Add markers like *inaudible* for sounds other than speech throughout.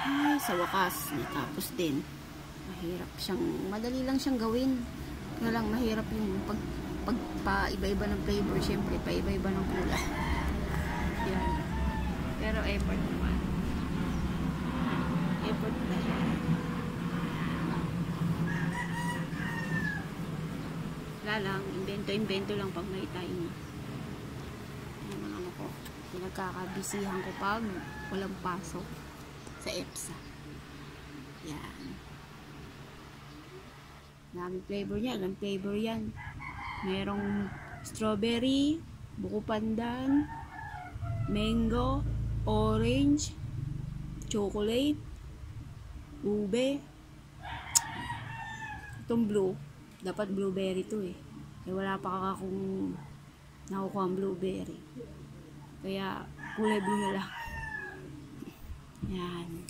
Ay, sa wakas, natapos din. Mahirap siyang, madali lang siyang gawin. Kaya lang, mahirap yung pag, pag pa iba-iba ng flavor, syempre, pa iba-iba ng kulay. Yan. Pero effort naman. Effort na siya. Wala lang, invento-invento lang pag may time. Yan ang ano ko. Pinagkakabisihan ko pag walang pasok sa EPSA. Yan. Daming flavor niya. Ilang flavor yan. Merong strawberry, buko pandan, mango, orange, chocolate, ube. Itong blue, dapat blueberry to eh. Eh wala pa akong nakukuha ang blueberry. Kaya kulay blue na lang. Yan.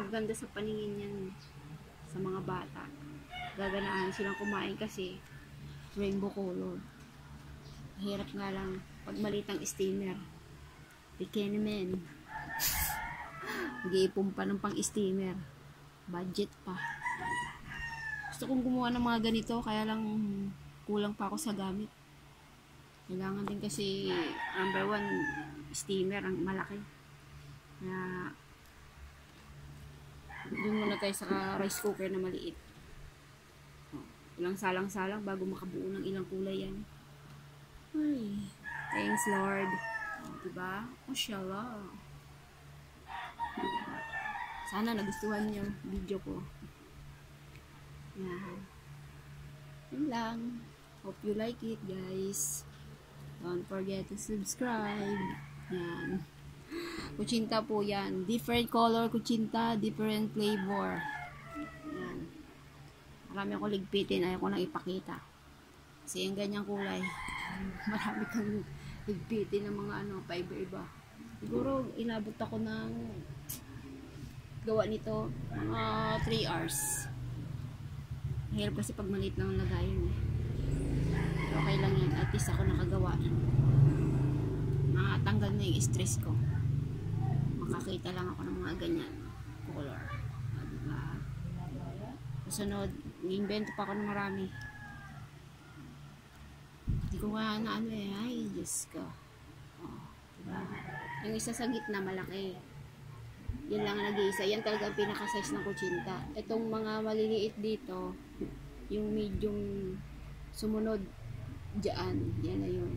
Maganda sa paningin yan sa mga bata. Gaganaan silang kumain kasi rainbow color. Hirap nga lang pag malitang steamer. Bikini men. *laughs* Mag-iipon pa ng pang steamer. Budget pa. Gusto kong gumawa ng mga ganito kaya lang kulang pa ako sa gamit. Kailangan din kasi number one steamer ang malaki. Kaya doon muna tayo sa rice cooker na maliit. Oh, ilang salang-salang bago makabuo ng ilang kulay yan. Ay, thanks Lord. Oh, diba? Mashallah. Sana nagustuhan niyo video ko. Yan. Yan lang. Hope you like it guys. Don't forget to subscribe. Yan. Kuchinta po yan. Different color kuchinta, different flavor. Yan. Marami ako ligpitin. Ayaw ko nang ipakita. Kasi yung ganyang kulay. *laughs* Marami kang ligpitin ng mga ano, paiba-iba. Siguro, inabot ako ng gawa nito mga 3 hours. Mahirap kasi pag maliit lang ang eh. Okay lang yan. At least ako nakagawa. Nakatanggal na yung stress ko. Makakita lang ako ng mga ganyan. Color. O, diba? Kasunod, invento pa ako ng marami. Hindi ko nga na ano eh. Ay, Diyos ko. O, diba? Yung isa sa gitna malaki. Yan lang ang nag-iisa. Yan talaga ang pinaka-size ng kutsinta. Itong mga maliliit dito, yung medium sumunod dyan. Yan na yun.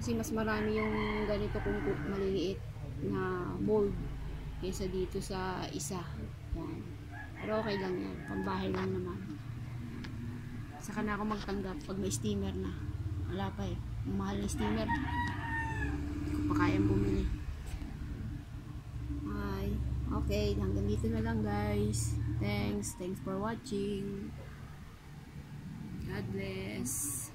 Kasi mas marami yung ganito kung maliliit na mold kaysa dito sa isa. Yan. Pero okay lang yan. Pambahay lang naman. Saka na ako magtanggap pag may steamer na. Wala pa eh. Mahal na steamer. Hindi ko pa kayang bumili. Hi. Okay, hanggang dito na lang guys. Thanks. Thanks for watching. God bless.